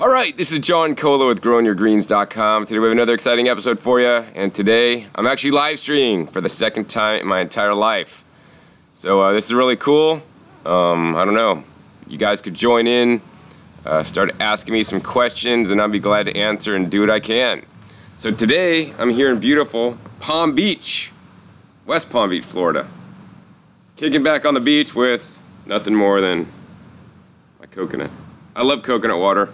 All right, this is John Kohler with GrowingYourGreens.com. Today we have another exciting episode for you, and today I'm actually live streaming for the second time in my entire life. So uh, this is really cool. Um, I don't know. You guys could join in, uh, start asking me some questions, and I'll be glad to answer and do what I can. So today I'm here in beautiful Palm Beach, West Palm Beach, Florida. Kicking back on the beach with nothing more than my coconut. I love coconut water.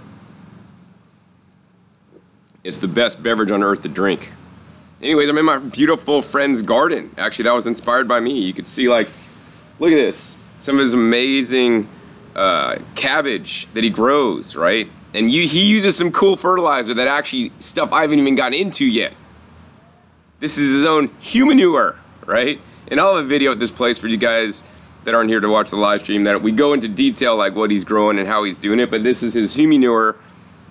It's the best beverage on earth to drink. Anyways, I'm in my beautiful friend's garden. Actually, that was inspired by me. You could see, like, look at this. Some of his amazing uh, cabbage that he grows, right? And you, he uses some cool fertilizer that actually stuff I haven't even gotten into yet. This is his own humanure, right? And I'll have a video at this place for you guys that aren't here to watch the live stream that we go into detail like what he's growing and how he's doing it. But this is his humanure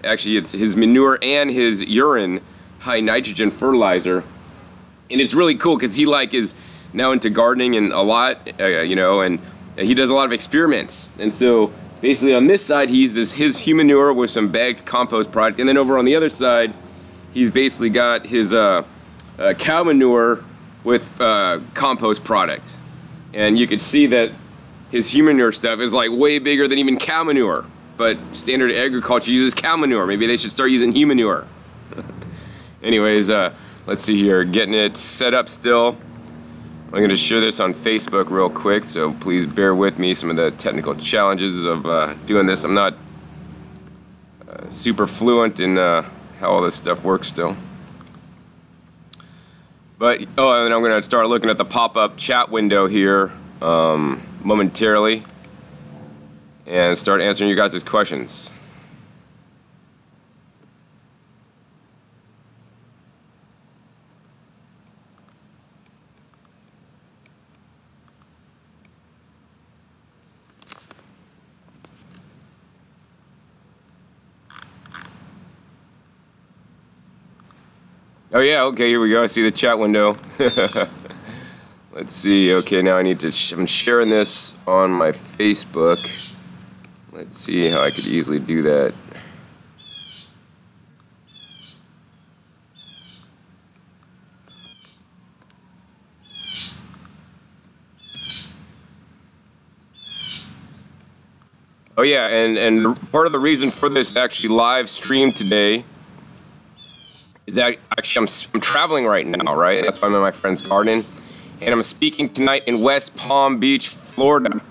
actually it's his manure and his urine high nitrogen fertilizer. And it's really cool because he like is now into gardening and a lot uh, you know and he does a lot of experiments. And so basically on this side he uses his humanure with some bagged compost product. And then over on the other side he's basically got his uh, uh, cow manure with uh, compost product. And you can see that his humanure stuff is like way bigger than even cow manure but standard agriculture uses cow manure. Maybe they should start using human manure. Anyways, uh, let's see here. Getting it set up still. I'm going to share this on Facebook real quick, so please bear with me some of the technical challenges of uh, doing this. I'm not uh, super fluent in uh, how all this stuff works still. But, oh, and I'm going to start looking at the pop-up chat window here um, momentarily and start answering you guys' questions. Oh yeah, okay, here we go. I see the chat window. Let's see. Okay, now I need to. Sh I'm sharing this on my Facebook. Let's see how I could easily do that. Oh yeah, and, and part of the reason for this actually live stream today is that actually I'm, I'm traveling right now, right? That's why I'm in my friend's garden. And I'm speaking tonight in West Palm Beach, Florida.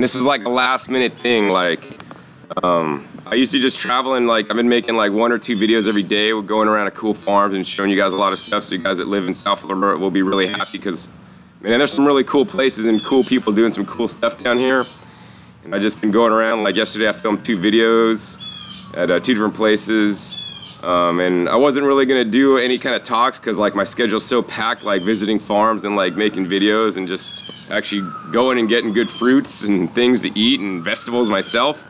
And this is like a last minute thing. Like, um, I used to just travel and like I've been making like one or two videos every day. We're going around to cool farms and showing you guys a lot of stuff. So you guys that live in South Florida will be really happy because, man, there's some really cool places and cool people doing some cool stuff down here. And I've just been going around. Like yesterday, I filmed two videos at uh, two different places. Um, and I wasn't really gonna do any kind of talks because like my schedule's so packed, like visiting farms and like making videos and just actually going and getting good fruits and things to eat and vegetables myself.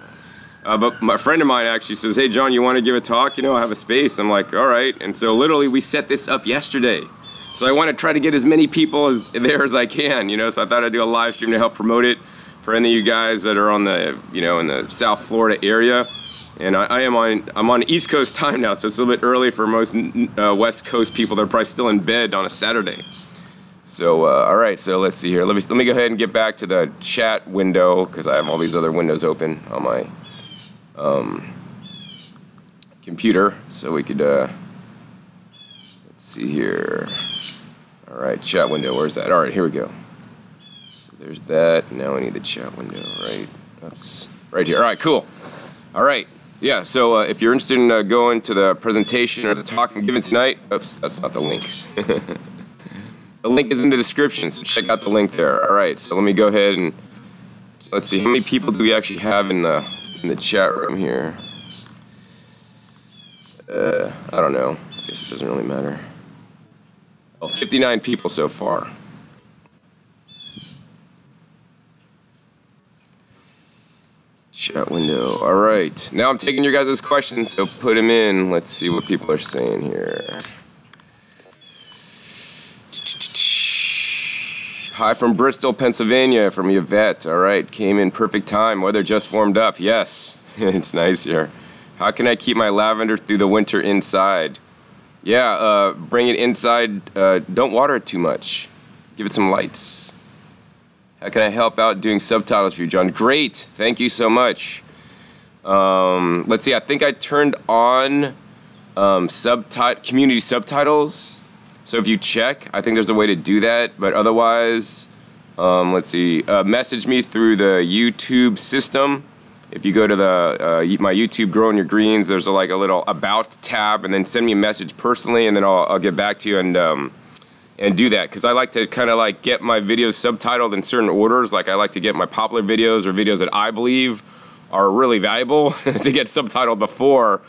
Uh, but my friend of mine actually says, "Hey John, you want to give a talk? You know, I have a space." I'm like, "All right." And so literally, we set this up yesterday. So I want to try to get as many people as there as I can. You know, so I thought I'd do a live stream to help promote it for any of you guys that are on the, you know, in the South Florida area and I, I, am on I'm on East Coast time now, so it's a little bit early for most uh, West Coast people. They're probably still in bed on a Saturday. So uh, all right, so let's see here. Let me let me go ahead and get back to the chat window because I have all these other windows open on my um, computer, so we could uh, let's see here. All right, chat window. Where's that? All right, here we go. So there's that. Now I need the chat window, right? That's right here. All right, cool. All right. Yeah, so uh, if you're interested in uh, going to the presentation or the talk I'm giving tonight, oops, that's not the link. the link is in the description, so check out the link there. All right, so let me go ahead and let's see, how many people do we actually have in the, in the chat room here? Uh, I don't know. I guess it doesn't really matter. Oh, 59 people so far. Chat window. All right. Now I'm taking your guys' questions, so put them in. Let's see what people are saying here. Hi from Bristol, Pennsylvania, from Yvette. All right. Came in perfect time. Weather just warmed up. Yes. it's nice here. How can I keep my lavender through the winter inside? Yeah, uh, bring it inside. Uh, don't water it too much. Give it some lights. How can I help out doing subtitles for you, John? Great. Thank you so much. Um, let's see. I think I turned on um, subtit- community subtitles. So if you check, I think there's a way to do that. But otherwise, um, let's see. Uh, message me through the YouTube system. If you go to the uh, my YouTube growing your greens, there's a, like a little about tab, and then send me a message personally, and then I'll, I'll get back to you and um, and do that because I like to kind of like get my videos subtitled in certain orders. Like I like to get my popular videos or videos that I believe are really valuable to get subtitled before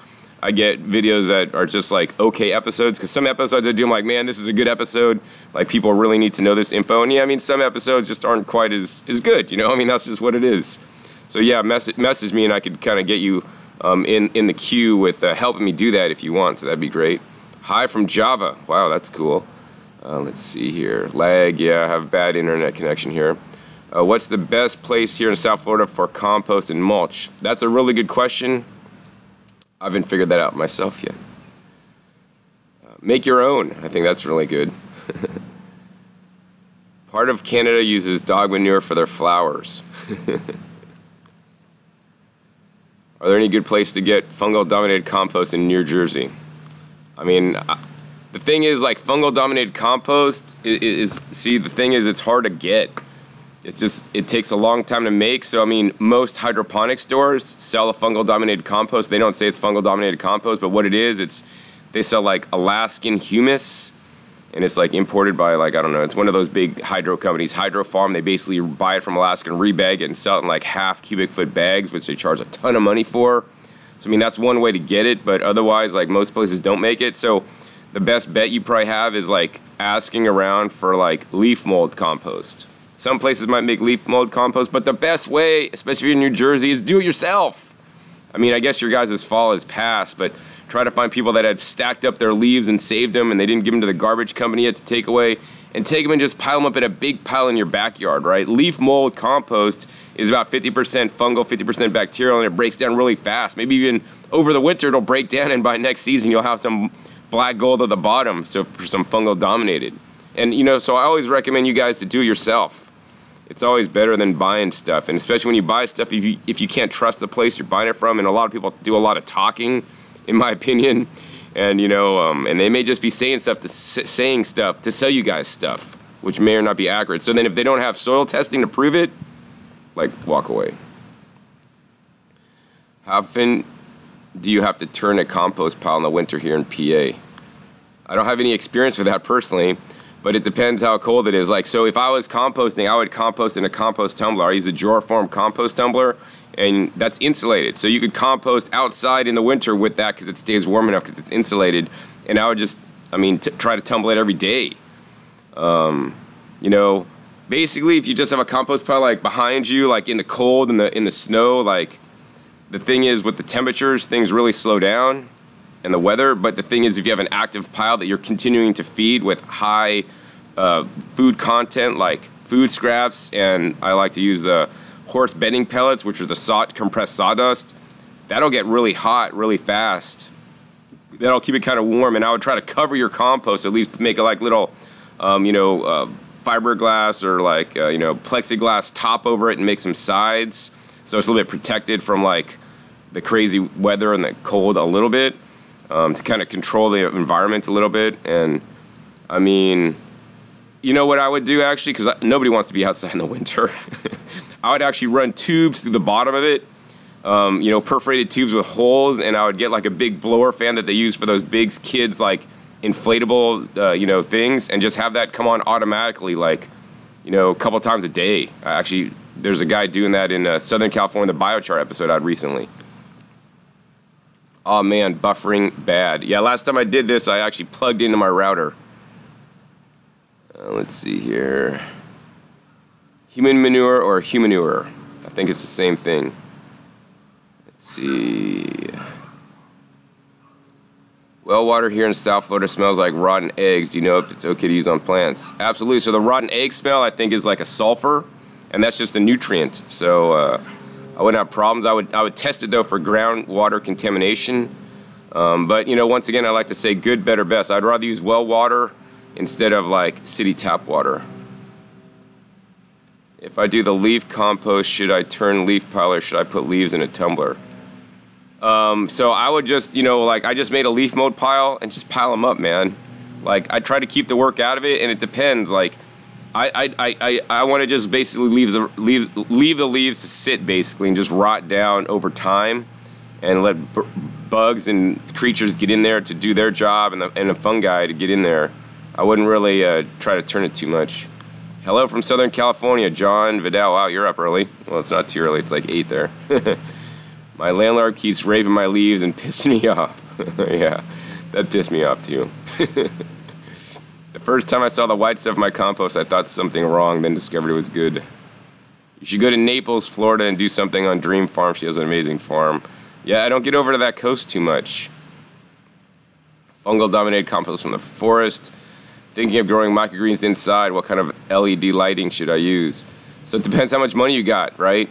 I get videos that are just like okay episodes. Because some episodes I do, I'm like, man, this is a good episode. Like people really need to know this info. And yeah, I mean, some episodes just aren't quite as, as good. You know, I mean, that's just what it is. So yeah, message message me and I could kind of get you um, in in the queue with uh, helping me do that if you want. So that'd be great. Hi from Java. Wow, that's cool. Uh, let's see here. Lag, yeah, I have a bad internet connection here. Uh, what's the best place here in South Florida for compost and mulch? That's a really good question. I haven't figured that out myself yet. Uh, make your own. I think that's really good. Part of Canada uses dog manure for their flowers. Are there any good places to get fungal dominated compost in New Jersey? I mean, the thing is like fungal dominated compost is, is, see the thing is it's hard to get. It's just it takes a long time to make so i mean most hydroponic stores sell a fungal dominated compost. They don't say it's fungal dominated compost but what it is it's they sell like alaskan humus and it's like imported by like i don't know it's one of those big hydro companies Hydrofarm. They basically buy it from alaska and rebag it and sell it in like half cubic foot bags which they charge a ton of money for. So i mean that's one way to get it but otherwise like most places don't make it. So the best bet you probably have is like asking around for like leaf mold compost. Some places might make leaf mold compost, but the best way, especially in New Jersey, is do it yourself. I mean, I guess your guys' fall is past, but try to find people that have stacked up their leaves and saved them and they didn't give them to the garbage company yet to take away and take them and just pile them up in a big pile in your backyard, right? Leaf mold compost is about 50% fungal, 50% bacterial, and it breaks down really fast. Maybe even over the winter it'll break down, and by next season you'll have some black gold at the bottom, so for some fungal dominated. And you know, so I always recommend you guys to do it yourself. It's always better than buying stuff, and especially when you buy stuff, if you if you can't trust the place you're buying it from, and a lot of people do a lot of talking, in my opinion, and you know, um, and they may just be saying stuff to saying stuff to sell you guys stuff, which may or not be accurate. So then, if they don't have soil testing to prove it, like walk away. How often do you have to turn a compost pile in the winter here in PA? I don't have any experience with that personally, but it depends how cold it is. Like, so if I was composting, I would compost in a compost tumbler. I use a Joraform compost tumbler, and that's insulated. So you could compost outside in the winter with that because it stays warm enough because it's insulated. And I would just, I mean, try to tumble it every day. Um, you know, basically, if you just have a compost pile like behind you, like in the cold and the in the snow, like the thing is with the temperatures, things really slow down and the weather. But the thing is, if you have an active pile that you're continuing to feed with high uh, food content, like food scraps, and I like to use the horse bedding pellets, which are the saw- compressed sawdust, that'll get really hot really fast. That'll keep it kind of warm, and I would try to cover your compost, at least make it like little, um, you know, uh, fiberglass or like, uh, you know, plexiglass top over it and make some sides so it's a little bit protected from like the crazy weather and the cold a little bit um, to kind of control the environment a little bit. And I mean, you know what I would do actually, because nobody wants to be outside in the winter. I would actually run tubes through the bottom of it, um, you know, perforated tubes with holes, and I would get like a big blower fan that they use for those big kids like inflatable, uh, you know, things, and just have that come on automatically, like, you know, a couple times a day. I actually, there's a guy doing that in uh, Southern California, the biochar episode I had recently. Oh man, buffering bad. Yeah, last time I did this, I actually plugged into my router. Uh, let's see here. Human manure or humanure? I think it's the same thing. Let's see. Well water here in South Florida smells like rotten eggs. Do you know if it's okay to use on plants? Absolutely. So the rotten egg smell, I think, is like a sulfur, and that's just a nutrient. So uh, I wouldn't have problems. I would I would test it though for groundwater contamination. Um, but you know, once again, I like to say good, better, best. I'd rather use well water instead of like city tap water. If I do the leaf compost, should I turn leaf pile or should I put leaves in a tumbler? Um, so I would just, you know, like I just made a leaf mold pile and just pile them up, man. Like I try to keep the work out of it, and it depends. Like I I I, I want to just basically leave the leave leave the leaves to sit basically and just rot down over time, and let bugs and creatures get in there to do their job, and the and the fungi to get in there. I wouldn't really uh, try to turn it too much. Hello from Southern California, John Vidal. Wow, you're up early. Well, it's not too early. It's like eight there. my landlord keeps raving my leaves and pissing me off. yeah, that pissed me off too. The first time I saw the white stuff in my compost, I thought something wrong, then discovered it was good. You should go to Naples, Florida, and do something on Dream Farm. She has an amazing farm. Yeah, I don't get over to that coast too much. Fungal dominated compost from the forest. Thinking of growing microgreens inside, what kind of LED lighting should I use? So it depends how much money you got, right?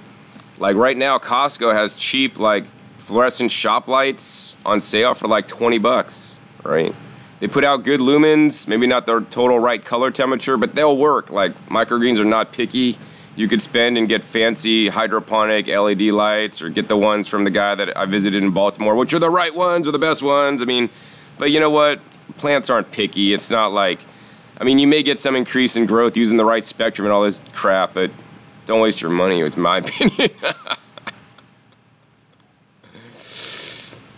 Like right now, Costco has cheap like fluorescent shop lights on sale for like 20 bucks, right? They put out good lumens, maybe not their total right color temperature, but they'll work. Like microgreens are not picky. You could spend and get fancy hydroponic LED lights or get the ones from the guy that I visited in Baltimore, which are the right ones or the best ones. I mean, but you know what? Plants aren't picky. It's not like, I mean, you may get some increase in growth using the right spectrum and all this crap, but don't waste your money. It's my opinion.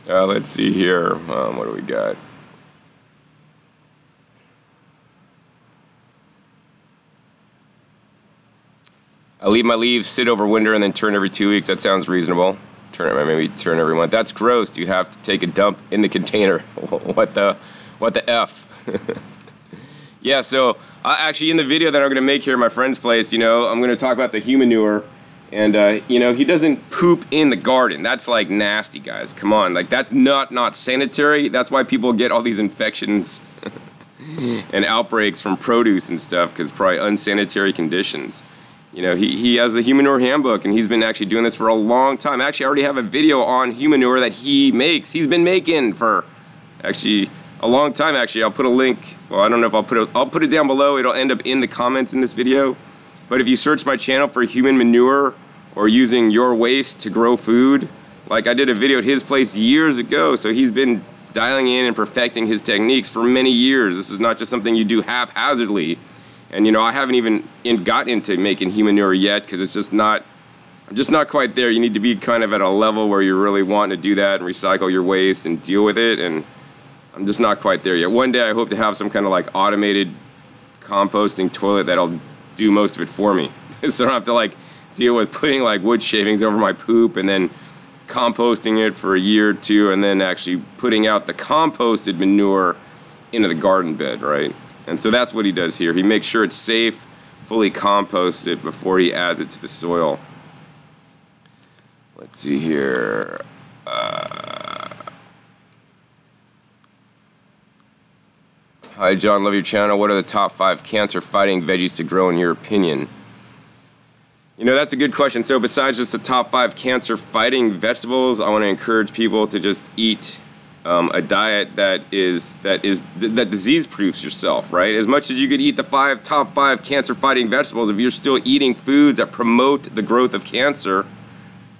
uh, let's see here. Um, what do we got? I leave my leaves sit over winter and then turn every two weeks. That sounds reasonable. Turn it maybe turn every month. That's gross. Do you have to take a dump in the container? what the what the f? yeah. So uh, actually, in the video that I'm to make here at my friend's place, you know, I'm to talk about the humanure. And, uh, you know, he doesn't poop in the garden. That's, like, nasty, guys. Come on. Like, that's not, not sanitary. That's why people get all these infections and outbreaks from produce and stuff, because probably unsanitary conditions. You know, he, he has the Humanure Handbook, and he's been actually doing this for a long time. Actually, I already have a video on Humanure that he makes. He's been making for, actually, a long time actually. I'll put a link. Well, I don't know if I'll put it. I'll put it down below. It'll end up in the comments in this video. But if you search my channel for human manure or using your waste to grow food, like I did a video at his place years ago. So he's been dialing in and perfecting his techniques for many years. This is not just something you do haphazardly. And you know, I haven't even in, got into making human manure yet because it's just not. I'm just not quite there. You need to be kind of at a level where you're really wanting to do that and recycle your waste and deal with it and I'm just not quite there yet. One day I hope to have some kind of like automated composting toilet that'll do most of it for me. so I don't have to like deal with putting like wood shavings over my poop and then composting it for a year or two and then actually putting out the composted manure into the garden bed, right? And so that's what he does here. He makes sure it's safe, fully composted before he adds it to the soil. Let's see here. Uh, Hi, John. Love your channel. What are the top five cancer fighting veggies to grow in your opinion? You know, that's a good question. So, besides just the top five cancer fighting vegetables, I want to encourage people to just eat um, a diet that is that is th- that disease proofs yourself, right? As much as you could eat the five top five cancer fighting vegetables, if you're still eating foods that promote the growth of cancer,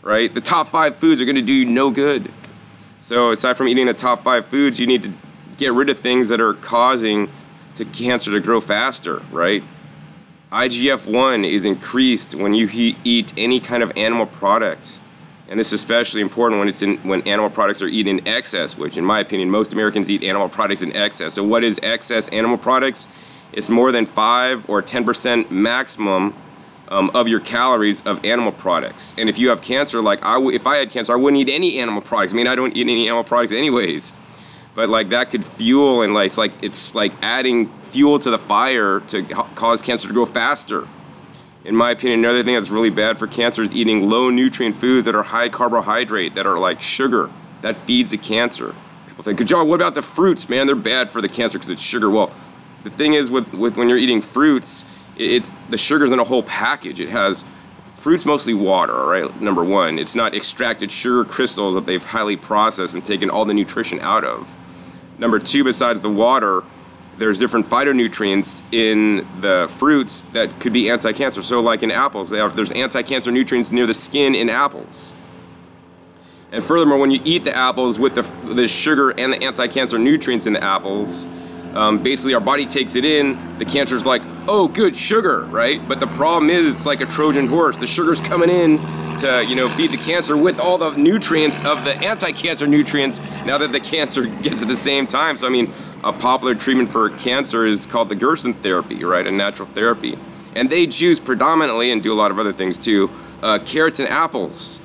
right? The top five foods are going to do you no good. So, aside from eating the top five foods, you need to get rid of things that are causing to cancer to grow faster, right? IGF-1 is increased when you he- eat any kind of animal product. And this is especially important when it's in when animal products are eaten in excess, which in my opinion most Americans eat animal products in excess. So what is excess animal products? It's more than 5 or 10% maximum um, of your calories of animal products. And if you have cancer, like I w- if I had cancer, I wouldn't eat any animal products. I mean, I don't eat any animal products anyways but like that could fuel and like it's like it's like adding fuel to the fire to cause cancer to grow faster. In my opinion, another thing that's really bad for cancer is eating low nutrient foods that are high carbohydrate, that are like sugar, that feeds the cancer. People think, John, what about the fruits, man? They're bad for the cancer because it's sugar. Well, the thing is with, with when you're eating fruits, it, it the sugar's in a whole package. It has fruit's mostly water, all right? Number one, it's not extracted sugar crystals that they've highly processed and taken all the nutrition out of. Number two, besides the water, there's different phytonutrients in the fruits that could be anti-cancer. So like in apples, there's anti-cancer nutrients near the skin in apples. And furthermore, when you eat the apples with the, the sugar and the anti-cancer nutrients in the apples, um, basically our body takes it in, the cancer's like, oh good, sugar, right? But the problem is it's like a Trojan horse. The sugar's coming in to, you know, feed the cancer with all the nutrients of the anti-cancer nutrients now that the cancer gets at the same time. So I mean, a popular treatment for cancer is called the Gerson therapy, right? A natural therapy. And they choose predominantly, and do a lot of other things too, uh, carrots and apples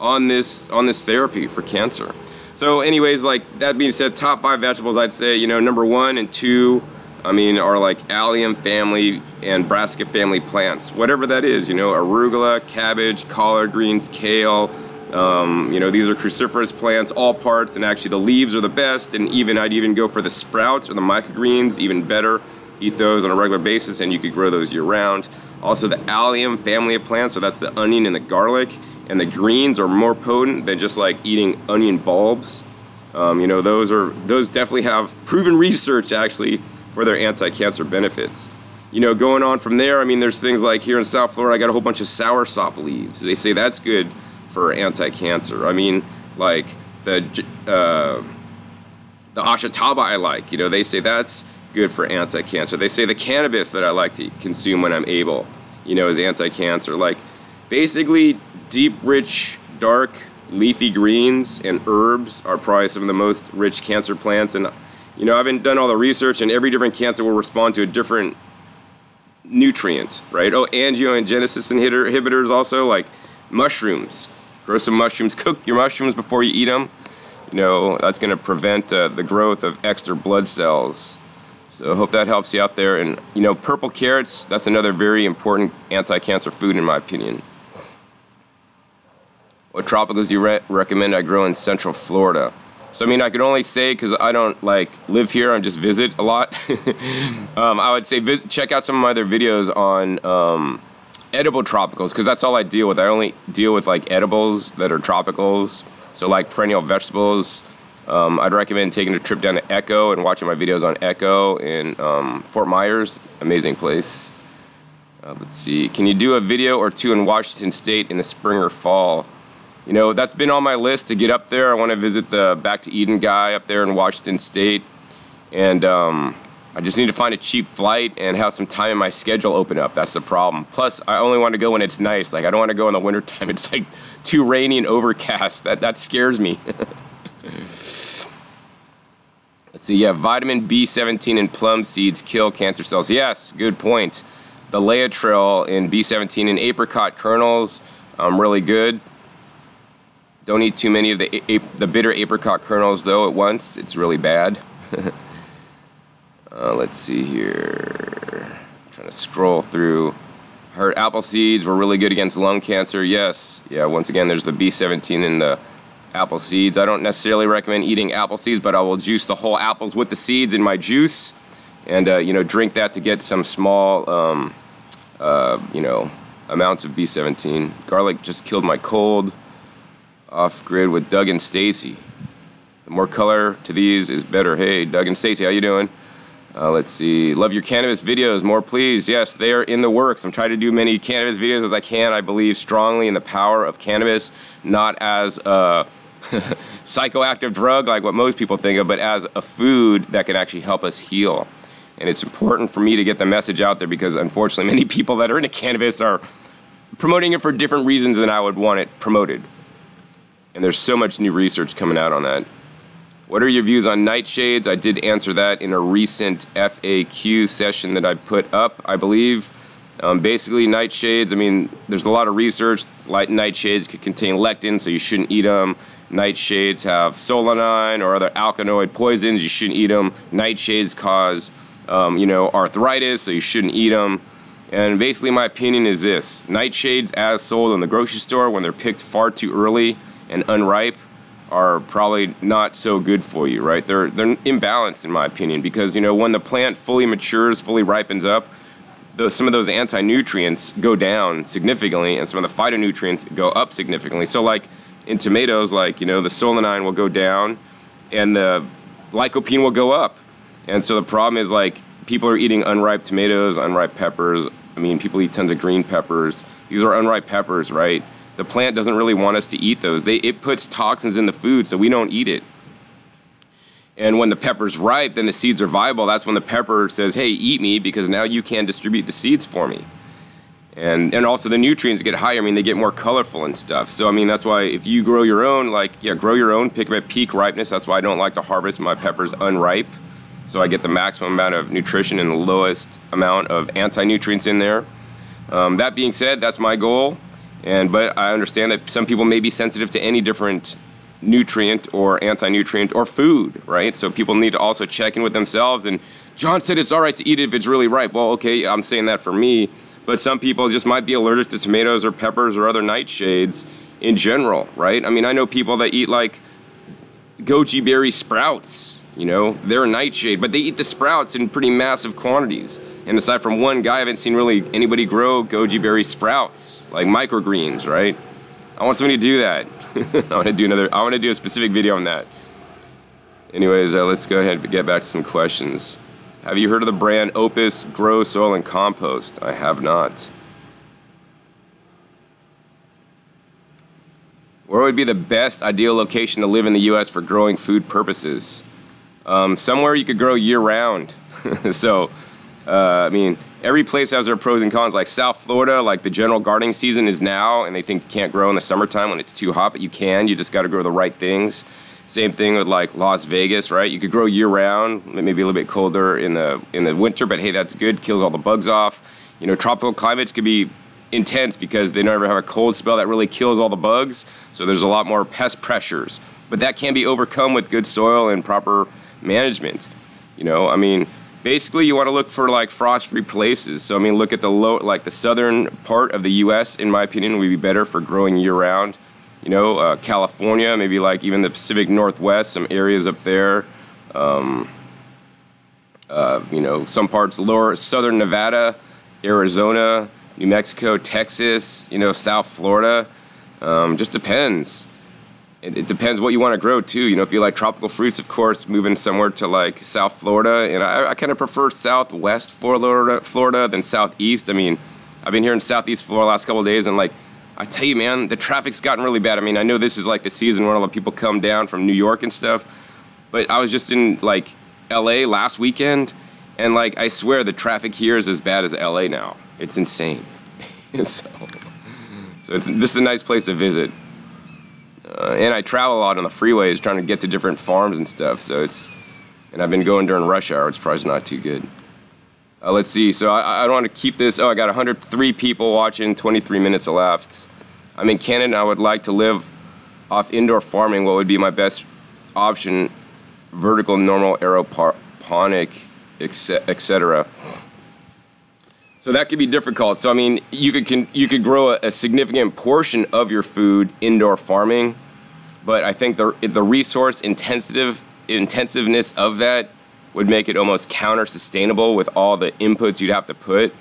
on this on this therapy for cancer. So, anyways, like that being said, top five vegetables, I'd say you know number one and two, I mean, are like allium family and brassica family plants, whatever that is. You know, arugula, cabbage, collard greens, kale. Um, you know, these are cruciferous plants, all parts, and actually the leaves are the best. And even I'd even go for the sprouts or the microgreens, even better. Eat those on a regular basis, and you could grow those year round. Also, the allium family of plants, so that's the onion and the garlic and the greens are more potent than just like eating onion bulbs. Um, you know, those are those definitely have proven research actually for their anti-cancer benefits. You know, going on from there, I mean, there's things like here in South Florida, I got a whole bunch of soursop leaves. They say that's good for anti-cancer. I mean, like the uh, the ashitaba I like. You know, they say that's good for anti-cancer. They say the cannabis that I like to consume when I'm able, you know, is anti-cancer. Like, basically, deep, rich, dark, leafy greens and herbs are probably some of the most rich cancer plants. And, you know, I've done all the research, and every different cancer will respond to a different nutrient, right? Oh, angiogenesis inhibitor, inhibitors also, like mushrooms. Grow some mushrooms, cook your mushrooms before you eat them. You know, that's going to prevent uh, the growth of extra blood cells. So I hope that helps you out there. And, you know, purple carrots, that's another very important anti cancer food, in my opinion. What tropicals do you re recommend I grow in Central Florida? So I mean, I can only say because I don't like live here. I just visit a lot. um, I would say visit, check out some of my other videos on um, edible tropicals because that's all I deal with. I only deal with like edibles that are tropicals. So like perennial vegetables. Um, I'd recommend taking a trip down to Echo and watching my videos on Echo in um, Fort Myers. Amazing place. Uh, let's see. Can you do a video or two in Washington State in the spring or fall? you know, that's been on my list to get up there. I want to visit the Back to Eden guy up there in Washington State. And um, I just need to find a cheap flight and have some time in my schedule open up. That's the problem. Plus, I only want to go when it's nice. Like, I don't want to go in the wintertime. It's like too rainy and overcast. That, that scares me. Let's see. Yeah, vitamin B17 in plum seeds kill cancer cells. Yes, good point. The Laetrile in B17 in apricot kernels, um, really good. Don't eat too many of the, the bitter apricot kernels though at once. It's really bad. uh, let's see here. I'm trying to scroll through. Heard apple seeds were really good against lung cancer. Yes. Yeah, once again, there's the B17 in the apple seeds. I don't necessarily recommend eating apple seeds, but I will juice the whole apples with the seeds in my juice and, uh, you know, drink that to get some small, um, uh, you know, amounts of B17. Garlic just killed my cold off grid with Doug and Stacy. The more color to these is better. Hey, Doug and Stacy, how you doing? Uh, let's see. Love your cannabis videos. More, please. Yes, they are in the works. I'm trying to do many cannabis videos as I can. I believe strongly in the power of cannabis, not as a psychoactive drug like what most people think of, but as a food that can actually help us heal. And it's important for me to get the message out there because unfortunately, many people that are into cannabis are promoting it for different reasons than I would want it promoted. And there's so much new research coming out on that. What are your views on nightshades? I did answer that in a recent FAQ session that I put up, I believe. Um, basically, nightshades, I mean, there's a lot of research. Light nightshades could contain lectin, so you shouldn't eat them. Nightshades have solanine or other alkaloid poisons, you shouldn't eat them. Nightshades cause, um, you know, arthritis, so you shouldn't eat them. And basically, my opinion is this nightshades, as sold in the grocery store, when they're picked far too early, and unripe are probably not so good for you, right? They're they're imbalanced in my opinion because you know when the plant fully matures, fully ripens up, those, some of those anti-nutrients go down significantly and some of the phytonutrients go up significantly. So like in tomatoes, like, you know, the solanine will go down and the lycopene will go up. And so the problem is like people are eating unripe tomatoes, unripe peppers. I mean, people eat tons of green peppers. These are unripe peppers, right? The plant doesn't really want us to eat those. They, it puts toxins in the food, so we don't eat it. And when the pepper's ripe, then the seeds are viable. That's when the pepper says, hey, eat me because now you can distribute the seeds for me. And, and also the nutrients get higher. I mean, they get more colorful and stuff. So, I mean, that's why if you grow your own, like, yeah, grow your own, pick them at peak ripeness. That's why I don't like to harvest my peppers unripe. So I get the maximum amount of nutrition and the lowest amount of anti-nutrients in there. Um, that being said, that's my goal. And, but I understand that some people may be sensitive to any different nutrient or anti-nutrient or food, right? So people need to also check in with themselves. And John said it's all right to eat it if it's really ripe. Well, okay, I'm saying that for me, but some people just might be allergic to tomatoes or peppers or other nightshades in general, right? I mean, I know people that eat like goji berry sprouts. You know, they're a nightshade, but they eat the sprouts in pretty massive quantities. And aside from one guy, I haven't seen really anybody grow goji berry sprouts, like microgreens, right? I want somebody to do that. I want to do another. I want to do a specific video on that. Anyways, uh, let's go ahead and get back to some questions. Have you heard of the brand Opus Grow Soil and Compost? I have not. Where would be the best ideal location to live in the U.S. for growing food purposes? Um, somewhere you could grow year round. so, uh, I mean, every place has their pros and cons. Like South Florida, like the general gardening season is now, and they think you can't grow in the summertime when it's too hot, but you can. You just got to grow the right things. Same thing with like Las Vegas, right? You could grow year round, maybe a little bit colder in the in the winter, but hey, that's good. Kills all the bugs off. You know, tropical climates could be intense because they never have a cold spell that really kills all the bugs. So there's a lot more pest pressures, but that can be overcome with good soil and proper management. You know, I mean, basically you want to look for like frost-free places. So I mean, look at the low, like the southern part of the U.S. In my opinion, would be better for growing year-round. You know, uh, California, maybe like even the Pacific Northwest, some areas up there. Um, uh, you know, some parts lower southern Nevada, Arizona, New Mexico, Texas. You know, South Florida. Um, just depends it, it, depends what you want to grow too. You know, if you like tropical fruits, of course, moving somewhere to like South Florida, and I, I kind of prefer Southwest Florida, Florida than Southeast. I mean, I've been here in Southeast Florida the last couple days, and like, I tell you, man, the traffic's gotten really bad. I mean, I know this is like the season when all the people come down from New York and stuff, but I was just in like L.A. last weekend, and like, I swear the traffic here is as bad as L.A. now. It's insane. so, so it's, this is a nice place to visit. Uh, and I travel a lot on the freeways trying to get to different farms and stuff. So it's, and I've been going during rush hour. It's probably not too good. Uh, let's see. So I, I don't want to keep this. Oh, I got 103 people watching. 23 minutes elapsed. I'm in Canada. I would like to live off indoor farming. What would be my best option? Vertical, normal, aeroponic, etc. So that could be difficult. So I mean, you could can, you could grow a, a significant portion of your food indoor farming but I think the the resource intensive intensiveness of that would make it almost counter sustainable with all the inputs you'd have to put.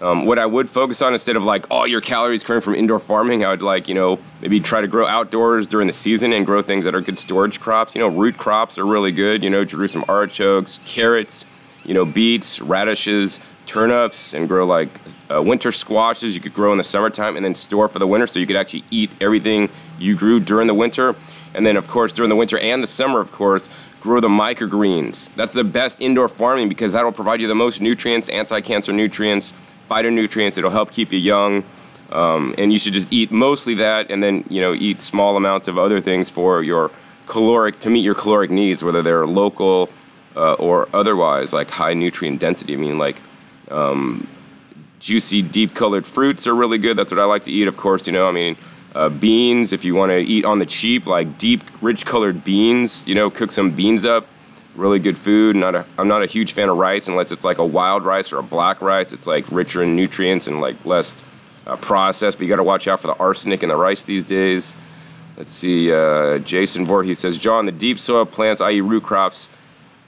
Um, what I would focus on instead of like all your calories coming from indoor farming, I would like you know maybe try to grow outdoors during the season and grow things that are good storage crops. You know, root crops are really good. You know, Jerusalem artichokes, carrots, you know, beets, radishes, turnips, and grow like uh, winter squashes you could grow in the summertime and then store for the winter so you could actually eat everything you grew during the winter. And then, of course, during the winter and the summer, of course, grow the microgreens. That's the best indoor farming because that'll provide you the most nutrients, anti-cancer nutrients, phytonutrients. It'll help keep you young. Um, and you should just eat mostly that and then, you know, eat small amounts of other things for your caloric, to meet your caloric needs, whether they're local uh, or otherwise, like high nutrient density. I mean, like um, juicy, deep colored fruits are really good. That's what I like to eat, of course. You know, I mean, uh, beans, if you want to eat on the cheap, like deep, rich colored beans, you know, cook some beans up. Really good food. Not a, I'm not a huge fan of rice unless it's like a wild rice or a black rice. It's like richer in nutrients and like less uh, processed, but you got to watch out for the arsenic in the rice these days. Let's see, uh, Jason Voorhees says, John, the deep soil plants, i.e., root crops,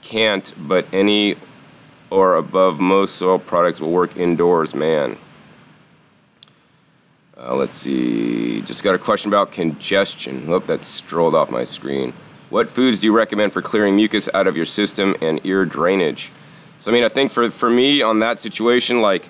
can't, but any or above most soil products will work indoors, man. Uh, let's see. Just got a question about congestion. Hope that scrolled off my screen. What foods do you recommend for clearing mucus out of your system and ear drainage? So, I mean, I think for, for me on that situation, like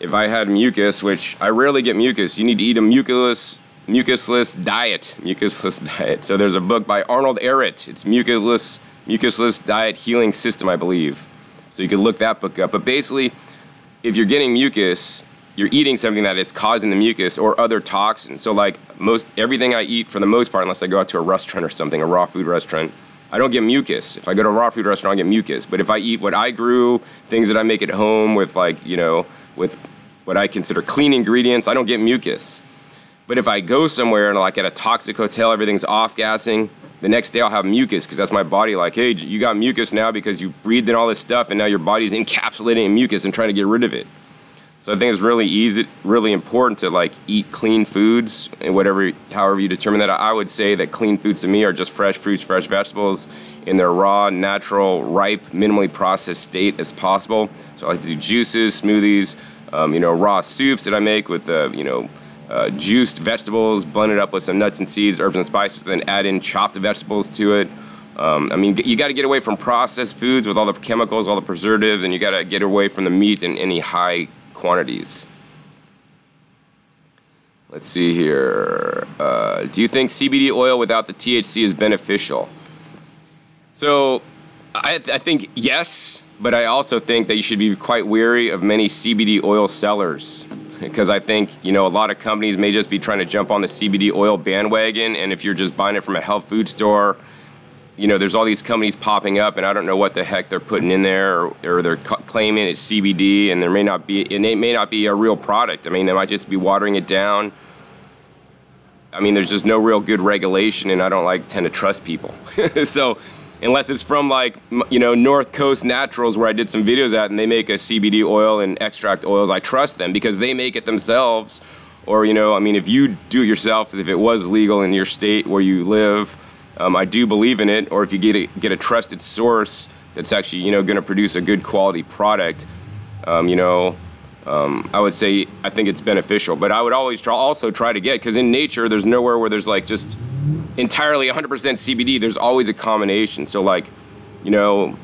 if I had mucus, which I rarely get mucus, you need to eat a mucusless, mucusless diet. Mucusless diet. So there's a book by Arnold Ehret. It's Mucusless, Mucusless Diet Healing System, I believe. So you could look that book up. But basically, if you're getting mucus, you're eating something that is causing the mucus or other toxins. So like most everything I eat for the most part, unless I go out to a restaurant or something, a raw food restaurant, I don't get mucus. If I go to a raw food restaurant, I get mucus. But if I eat what I grew, things that I make at home with like, you know, with what I consider clean ingredients, I don't get mucus. But if I go somewhere and like at a toxic hotel, everything's off gassing, the next day I'll have mucus because that's my body like, hey, you got mucus now because you breathed in all this stuff and now your body's encapsulating mucus and trying to get rid of it. So I think it's really easy, really important to like eat clean foods and whatever, however you determine that. I would say that clean foods to me are just fresh fruits, fresh vegetables in their raw, natural, ripe, minimally processed state as possible. So I like to do juices, smoothies, um, you know, raw soups that I make with, uh, you know, uh, juiced vegetables, blend it up with some nuts and seeds, herbs and spices, then add in chopped vegetables to it. Um, I mean, you got to get away from processed foods with all the chemicals, all the preservatives, and you got to get away from the meat and any high quantities. Let's see here. Uh, do you think CBD oil without the THC is beneficial? So, I, th- I think yes, but I also think that you should be quite weary of many CBD oil sellers because I think you know a lot of companies may just be trying to jump on the CBD oil bandwagon, and if you're just buying it from a health food store, you know there's all these companies popping up, and I don't know what the heck they're putting in there, or, or they're claiming it's CBD, and there may not be, and it may not be a real product. I mean, they might just be watering it down. I mean, there's just no real good regulation, and I don't like tend to trust people. so unless it's from like you know North Coast Naturals where I did some videos at and they make a CBD oil and extract oils. I trust them because they make it themselves. Or you know, I mean, if you do it yourself, if it was legal in your state where you live, um, I do believe in it. Or if you get a, get a trusted source that's actually you know going to produce a good quality product, um, you know. Um, I would say I think it's beneficial, but I would always try, also try to get because in nature there's nowhere where there's like just entirely 100% CBD, there's always a combination. So, like, you know,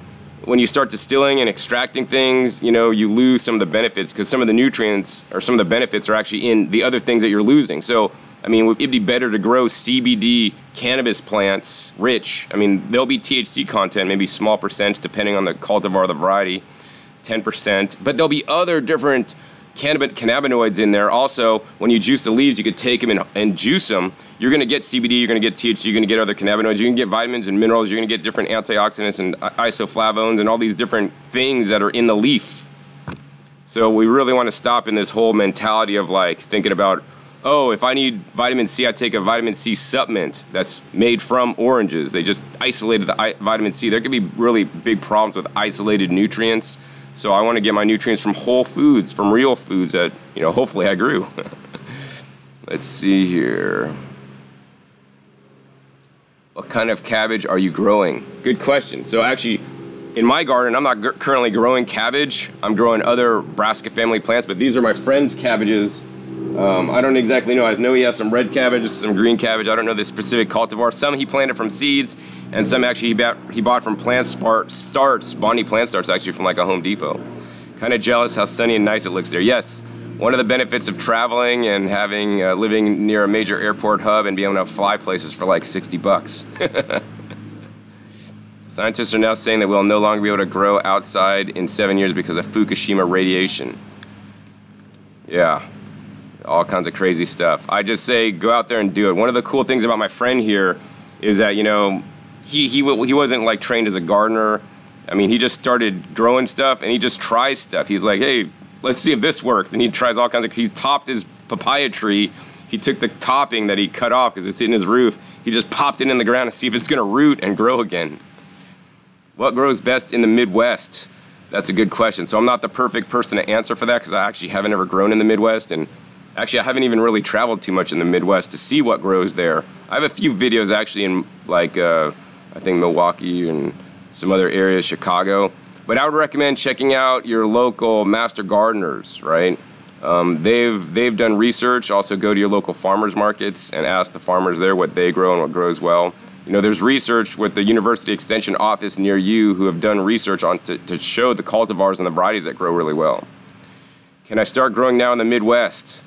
when you start distilling and extracting things, you know, you lose some of the benefits because some of the nutrients or some of the benefits are actually in the other things that you're losing. So, I mean, it'd be better to grow CBD cannabis plants rich. I mean, there'll be THC content, maybe small percent depending on the cultivar, the variety, 10%, but there'll be other different cannabinoids in there. Also, when you juice the leaves, you could take them and, and juice them. You're going to get CBD, you're going to get THC, you're going to get other cannabinoids, you're going to get vitamins and minerals, you're going to get different antioxidants and isoflavones and all these different things that are in the leaf. So we really want to stop in this whole mentality of like thinking about, oh, if I need vitamin C, I take a vitamin C supplement that's made from oranges. They just isolated the vitamin C. There could be really big problems with isolated nutrients so I want to get my nutrients from whole foods, from real foods that, you know, hopefully I grew. Let's see here. What kind of cabbage are you growing? Good question. So actually, in my garden, I'm not currently growing cabbage. I'm growing other brassica family plants, but these are my friend's cabbages. Um, I don't exactly know. I know he has some red cabbage, some green cabbage. I don't know the specific cultivar. Some he planted from seeds, and some actually he bought, he bought from plant starts, Bonnie plant starts actually from like a Home Depot. Kind of jealous how sunny and nice it looks there. Yes, one of the benefits of traveling and having uh, living near a major airport hub and being able to fly places for like 60 bucks. Scientists are now saying that we'll no longer be able to grow outside in seven years because of Fukushima radiation. Yeah, all kinds of crazy stuff. I just say go out there and do it. One of the cool things about my friend here is that you know he he he wasn't like trained as a gardener. I mean, he just started growing stuff and he just tries stuff. He's like, hey, let's see if this works, and he tries all kinds of. He topped his papaya tree. He took the topping that he cut off because it's in his roof. He just popped it in the ground to see if it's gonna root and grow again. What grows best in the Midwest? That's a good question. So I'm not the perfect person to answer for that because I actually haven't ever grown in the Midwest and Actually, I haven't even really traveled too much in the Midwest to see what grows there. I have a few videos actually in like uh, I think Milwaukee and some other areas, Chicago. But I would recommend checking out your local master gardeners, right? Um, they've they've done research. Also, go to your local farmers markets and ask the farmers there what they grow and what grows well. You know, there's research with the University Extension office near you who have done research on to, to show the cultivars and the varieties that grow really well. Can I start growing now in the Midwest?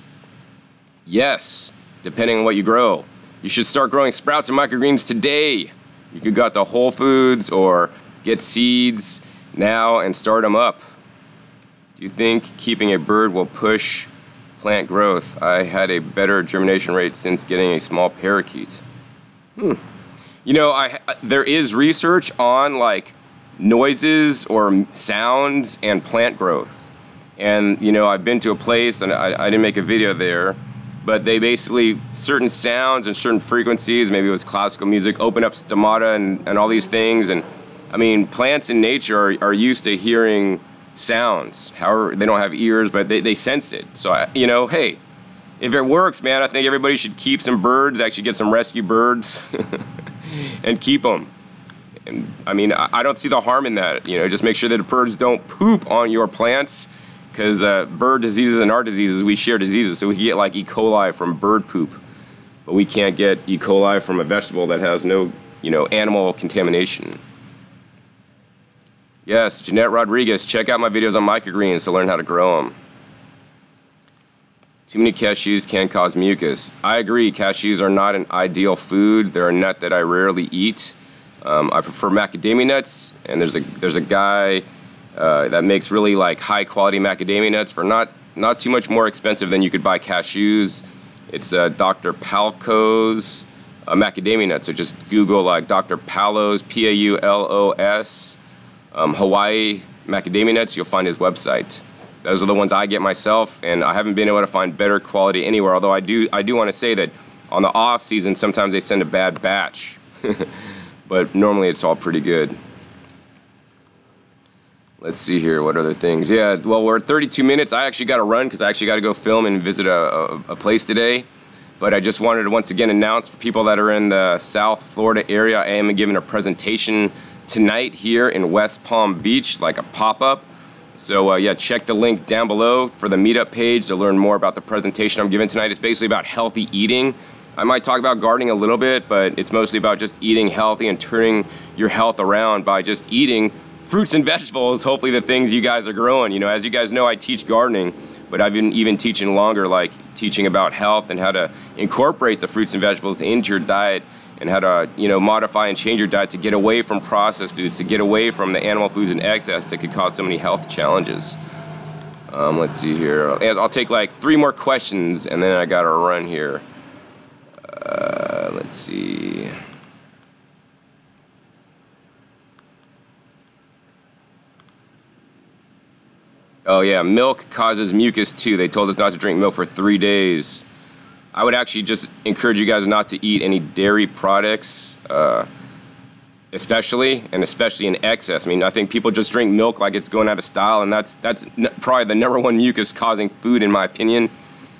Yes, depending on what you grow. You should start growing sprouts and microgreens today. You could go out to Whole Foods or get seeds now and start them up. Do you think keeping a bird will push plant growth? I had a better germination rate since getting a small parakeet. Hmm. You know, I there is research on like noises or sounds and plant growth. And you know, I've been to a place and I, I didn't make a video there, but they basically certain sounds and certain frequencies, maybe it was classical music, open up stomata and, and all these things. And I mean, plants in nature are, are used to hearing sounds. However, they don't have ears, but they, they sense it. So, I, you know, hey, if it works, man, I think everybody should keep some birds, actually get some rescue birds and keep them. And I mean, I, I don't see the harm in that. You know, just make sure that the birds don't poop on your plants because uh, bird diseases and our diseases, we share diseases. So we get like E. coli from bird poop, but we can't get E. coli from a vegetable that has no, you know, animal contamination. Yes, Jeanette Rodriguez, check out my videos on microgreens to learn how to grow them. Too many cashews can cause mucus. I agree, cashews are not an ideal food. They're a nut that I rarely eat. Um, I prefer macadamia nuts, and there's a, there's a guy uh, that makes really like high quality macadamia nuts for not, not too much more expensive than you could buy cashews. It's uh, Dr. Palko's uh, macadamia nuts. So just Google like Dr. Paulos, P A U L O S um, Hawaii macadamia nuts, you'll find his website. Those are the ones I get myself, and I haven't been able to find better quality anywhere. Although I do, I do want to say that on the off season, sometimes they send a bad batch, but normally it's all pretty good. Let's see here, what other things? Yeah, well, we're at 32 minutes. I actually got to run because I actually got to go film and visit a, a, a place today. But I just wanted to once again announce for people that are in the South Florida area, I am giving a presentation tonight here in West Palm Beach, like a pop-up. So uh, yeah, check the link down below for the meetup page to learn more about the presentation I'm giving tonight. It's basically about healthy eating. I might talk about gardening a little bit, but it's mostly about just eating healthy and turning your health around by just eating fruits and vegetables, hopefully the things you guys are growing. You know, as you guys know, I teach gardening, but I've been even teaching longer, like teaching about health and how to incorporate the fruits and vegetables into your diet and how to you know modify and change your diet to get away from processed foods, to get away from the animal foods in excess that could cause so many health challenges. Um, let's see here. I'll take like three more questions and then I got to run here. Uh, let's see. Oh yeah, milk causes mucus too. They told us not to drink milk for three days. I would actually just encourage you guys not to eat any dairy products, uh, especially and especially in excess. I mean, I think people just drink milk like it's going out of style, and that's that's probably the number one mucus causing food, in my opinion.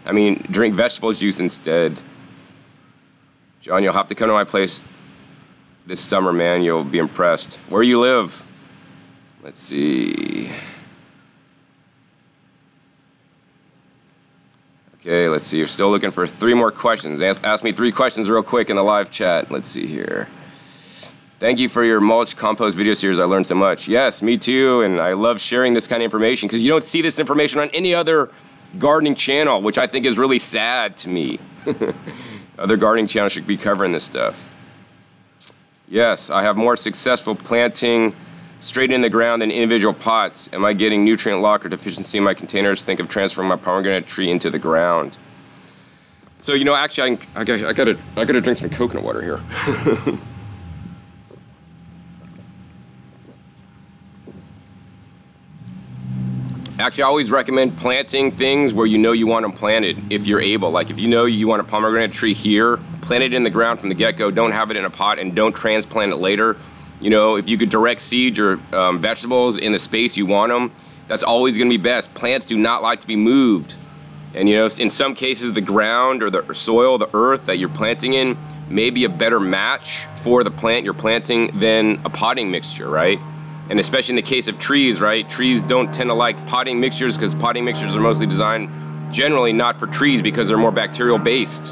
I mean, drink vegetable juice instead. John, you'll have to come to my place this summer, man. You'll be impressed. Where you live? Let's see. Okay, let's see. You're still looking for three more questions. Ask, ask, me three questions real quick in the live chat. Let's see here. Thank you for your mulch compost video series. I learned so much. Yes, me too. And I love sharing this kind of information because you don't see this information on any other gardening channel, which I think is really sad to me. other gardening channels should be covering this stuff. Yes, I have more successful planting straight in the ground in individual pots. Am I getting nutrient lock or deficiency in my containers? Think of transferring my pomegranate tree into the ground. So you know, actually, I, I, I gotta, I gotta drink some coconut water here. Actually, I always recommend planting things where you know you want them planted if you're able. Like if you know you want a pomegranate tree here, plant it in the ground from the get-go. Don't have it in a pot and don't transplant it later you know, if you could direct seed your um, vegetables in the space you want them, that's always going to be best. Plants do not like to be moved. And you know, in some cases, the ground or the soil, the earth that you're planting in may be a better match for the plant you're planting than a potting mixture, right? and especially in the case of trees, right? Trees don't tend to like potting mixtures because potting mixtures are mostly designed generally not for trees because they're more bacterial based.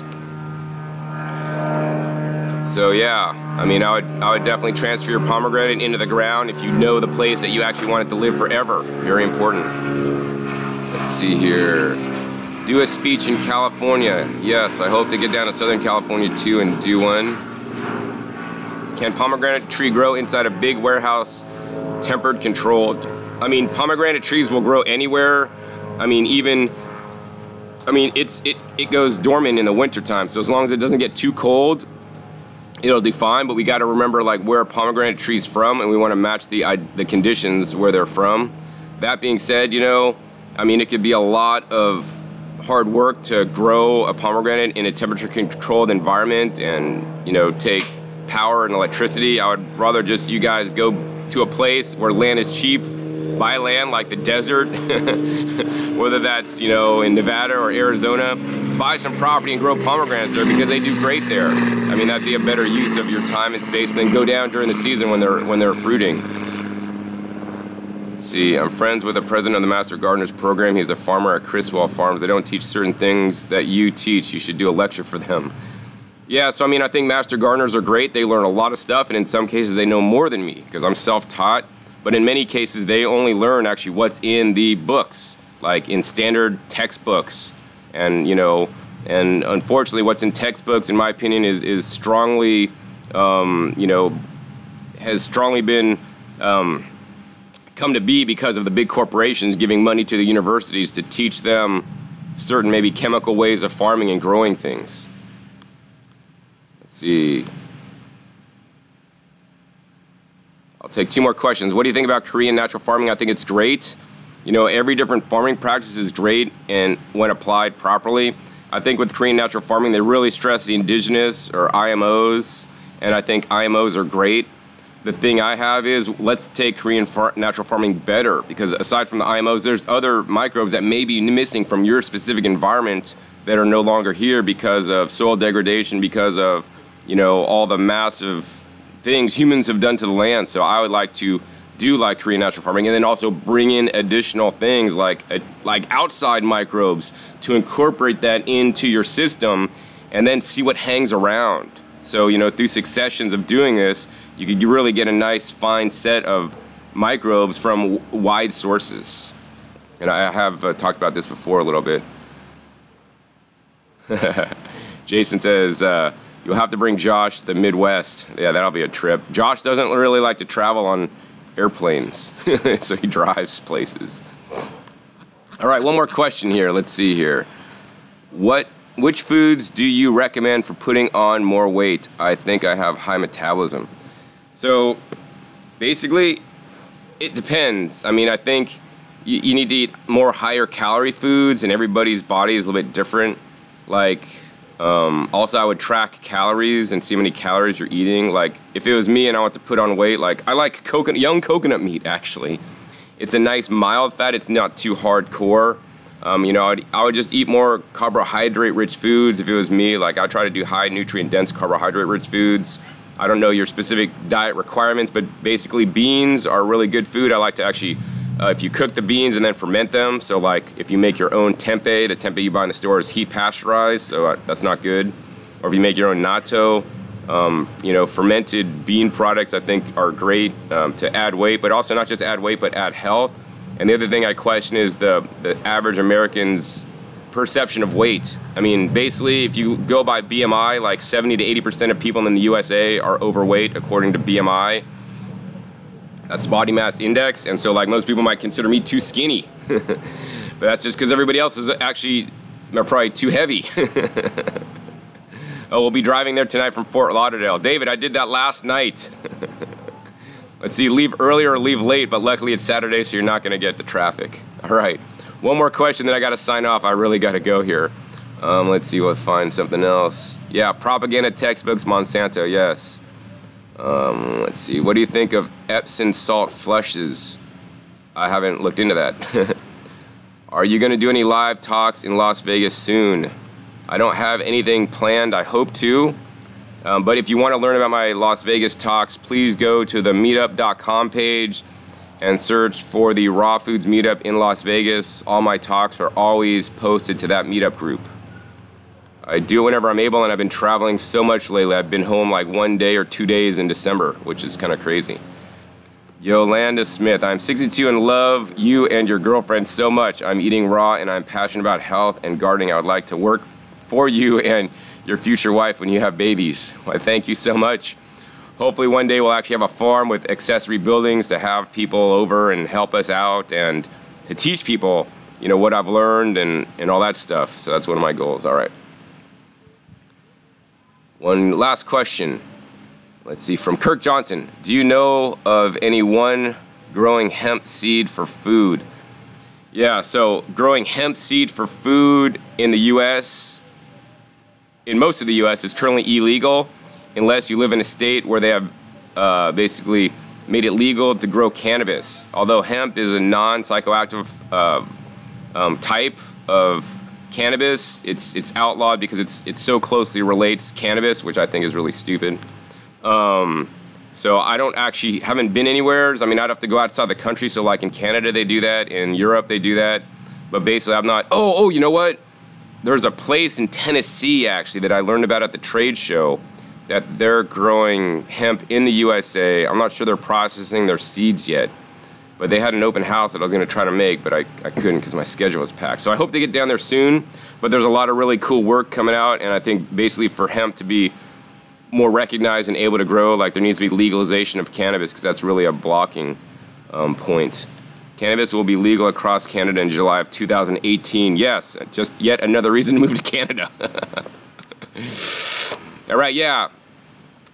So yeah, I mean, I would I would definitely transfer your pomegranate into the ground if you know the place that you actually want it to live forever. Very important. Let's see here. Do a speech in California. Yes, I hope to get down to Southern California too and do one. Can pomegranate tree grow inside a big warehouse, tempered, controlled? I mean, pomegranate trees will grow anywhere. I mean, even I mean, it's it it goes dormant in the wintertime. So as long as it doesn't get too cold, it'll do fine. But we got to remember like where a pomegranate tree's from, and we want to match the I, the conditions where they're from. That being said, you know, I mean, it could be a lot of hard work to grow a pomegranate in a temperature controlled environment, and you know, take power and electricity. I would rather just you guys go to a place where land is cheap buy land like the desert, whether that's, you know, in Nevada or Arizona, buy some property and grow pomegranates there because they do great there. I mean, that'd be a better use of your time and space then go down during the season when they're, when they're fruiting. Let's see, I'm friends with the president of the Master Gardeners program. He's a farmer at Criswell Farms. They don't teach certain things that you teach. You should do a lecture for them. Yeah, so I mean, I think Master Gardeners are great. They learn a lot of stuff, and in some cases, they know more than me because I'm self taught but in many cases, they only learn actually what's in the books, like in standard textbooks. And, you know, and unfortunately, what's in textbooks, in my opinion, is, is strongly, um, you know, has strongly been um, come to be because of the big corporations giving money to the universities to teach them certain maybe chemical ways of farming and growing things. Let's see. I'll take two more questions. What do you think about Korean natural farming? I think it's great. You know, every different farming practice is great and when applied properly. I think with Korean natural farming, they really stress the indigenous or IMOs, and I think IMOs are great. The thing I have is let's take Korean far natural farming better because aside from the IMOs, there's other microbes that may be missing from your specific environment that are no longer here because of soil degradation, because of, you know, all the massive things humans have done to the land. So I would like to do like Korean natural farming, and then also bring in additional things like uh, like outside microbes to incorporate that into your system, and then see what hangs around. So you know, through successions of doing this, you could really get a nice fine set of microbes from wide sources. And I have uh, talked about this before a little bit. Jason says. Uh, You'll have to bring Josh to the Midwest. Yeah, that'll be a trip. Josh doesn't really like to travel on airplanes, so he drives places. All right, one more question here. Let's see here. What which foods do you recommend for putting on more weight? I think I have high metabolism. So basically, it depends. I mean, I think you, you need to eat more higher calorie foods, and everybody's body is a little bit different. Like um, also, I would track calories and see how many calories you're eating. Like, if it was me and I want to put on weight, like, I like coconut, young coconut meat, actually. It's a nice mild fat, it's not too hardcore. Um, you know, I'd, I would just eat more carbohydrate rich foods if it was me. Like, I try to do high nutrient dense carbohydrate rich foods. I don't know your specific diet requirements, but basically, beans are really good food. I like to actually uh, if you cook the beans and then ferment them, so like if you make your own tempeh, the tempeh you buy in the store is heat pasteurized, so uh, that's not good. Or if you make your own natto, um, you know, fermented bean products I think are great um, to add weight, but also not just add weight, but add health. And the other thing I question is the, the average American's perception of weight. I mean, basically, if you go by BMI, like 70 to 80% of people in the USA are overweight according to BMI. That's body mass index, and so like most people might consider me too skinny, but that's just because everybody else is actually are probably too heavy. oh, we'll be driving there tonight from Fort Lauderdale. David, I did that last night. Let's see, leave early or leave late, but luckily it's Saturday, so you're not going to get the traffic. All right, one more question, then I got to sign off. I really got to go here. Um, let's see, we'll find something else. Yeah, propaganda textbooks, Monsanto, yes. Um, let's see. What do you think of Epsom salt flushes? I haven't looked into that. Are you going to do any live talks in Las Vegas soon? I don't have anything planned. I hope to. Um, but if you want to learn about my Las Vegas talks, please go to the meetup.com page. and search for the Raw Foods Meetup in Las Vegas. All my talks are always posted to that meetup group. I do it whenever I'm able, and I've been traveling so much lately. I've been home like one day or two days in December, which is kind of crazy. Yolanda Smith, I'm 62 and love you and your girlfriend so much. I'm eating raw and I'm passionate about health and gardening. I would like to work for you and your future wife when you have babies. I thank you so much. Hopefully one day we'll actually have a farm with accessory buildings to have people over and help us out and to teach people, you know, what I've learned and, and all that stuff. So that's one of my goals. All right. One last question. Let's see, from Kirk Johnson. Do you know of anyone growing hemp seed for food? Yeah, so growing hemp seed for food in the US, in most of the US, is currently illegal unless you live in a state where they have uh, basically made it legal to grow cannabis. Although hemp is a non psychoactive uh, um, type of cannabis, it's, it's outlawed because it's, it so closely relates cannabis, which I think is really stupid. Um, so I don't actually haven't been anywhere. I mean, I'd have to go outside the country. So like in Canada they do that, in Europe they do that, but basically I'm not. Oh, oh, you know what? There's a place in Tennessee actually that I learned about at the trade show that they're growing hemp in the USA. I'm not sure they're processing their seeds yet, but they had an open house that I was going to try to make, but I, I couldn't because my schedule was packed. So I hope they get down there soon. But there's a lot of really cool work coming out, and I think basically for hemp to be more recognized and able to grow, like there needs to be legalization of cannabis because that's really a blocking um, point. Cannabis will be legal across Canada in July of 2018. Yes, just yet another reason to move to Canada. All right, yeah.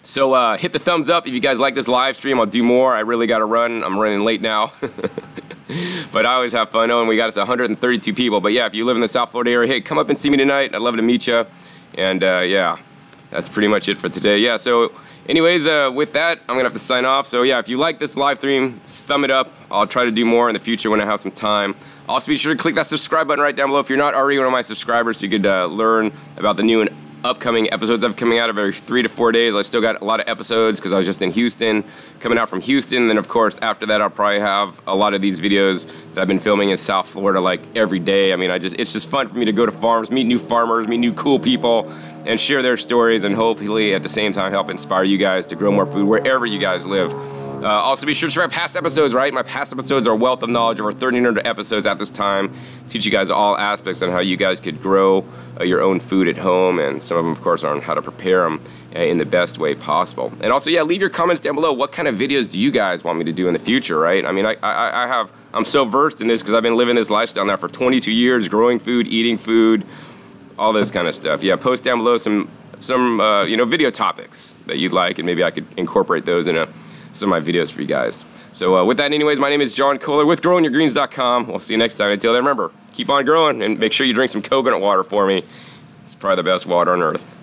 So uh, hit the thumbs up if you guys like this live stream. I'll do more. I really got to run. I'm running late now. but I always have fun. And we got us 132 people. But yeah, if you live in the South Florida area, hey, come up and see me tonight. I'd love to meet you. And uh, yeah, that's pretty much it for today. Yeah, so anyways, uh, with that, I'm going to have to sign off. So yeah, if you like this live stream, thumb it up. I'll try to do more in the future when I have some time. Also, be sure to click that subscribe button right down below if you're not already one of my subscribers so you could uh, learn about the new and upcoming episodes are coming out of every three to four days. I still got a lot of episodes because I was just in Houston, coming out from Houston. Then, of course, after that, I'll probably have a lot of these videos that I've been filming in South Florida like every day. I mean, I just it's just fun for me to go to farms, meet new farmers, meet new cool people, and share their stories, and hopefully at the same time help inspire you guys to grow more food wherever you guys live. Uh, also, be sure to check out past episodes, right? My past episodes are wealth of knowledge, over 1,300 episodes at this time. Teach you guys all aspects on how you guys could grow uh, your own food at home, and some of them, of course, are on how to prepare them uh, in the best way possible. And also, yeah, leave your comments down below. What kind of videos do you guys want me to do in the future, right? I mean, I, I, I have, I'm so versed in this because I've been living this lifestyle now for 22 years, growing food, eating food, all this kind of stuff. Yeah, post down below some, some uh, you know, video topics that you'd like, and maybe I could incorporate those in a some of my videos for you guys. So uh, with that, anyways, my name is John Kohler with GrowingYourGreens.com. We'll see you next time. Until then, remember, keep on growing and make sure you drink some coconut water for me. It's probably the best water on earth.